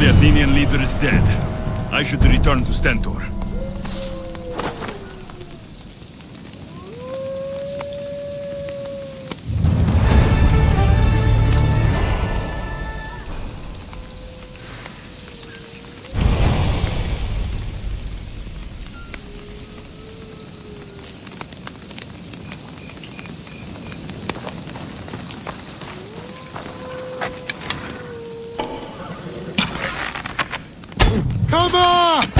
the Athenian leader is dead. I should return to Stentor. Come on!